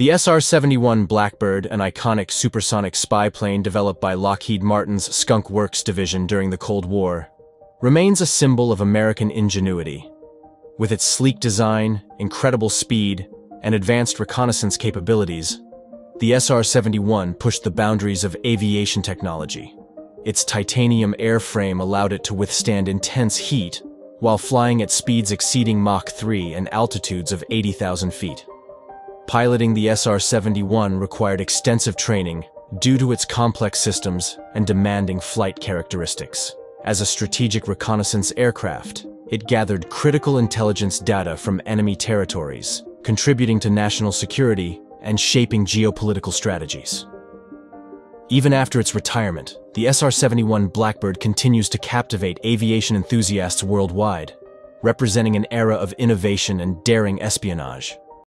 The SR-71 Blackbird, an iconic supersonic spy plane developed by Lockheed Martin's Skunk Works division during the Cold War, remains a symbol of American ingenuity. With its sleek design, incredible speed, and advanced reconnaissance capabilities, the SR-71 pushed the boundaries of aviation technology. Its titanium airframe allowed it to withstand intense heat while flying at speeds exceeding Mach 3 and altitudes of 80,000 feet. Piloting the SR-71 required extensive training due to its complex systems and demanding flight characteristics. As a strategic reconnaissance aircraft, it gathered critical intelligence data from enemy territories, contributing to national security and shaping geopolitical strategies. Even after its retirement, the SR-71 Blackbird continues to captivate aviation enthusiasts worldwide, representing an era of innovation and daring espionage.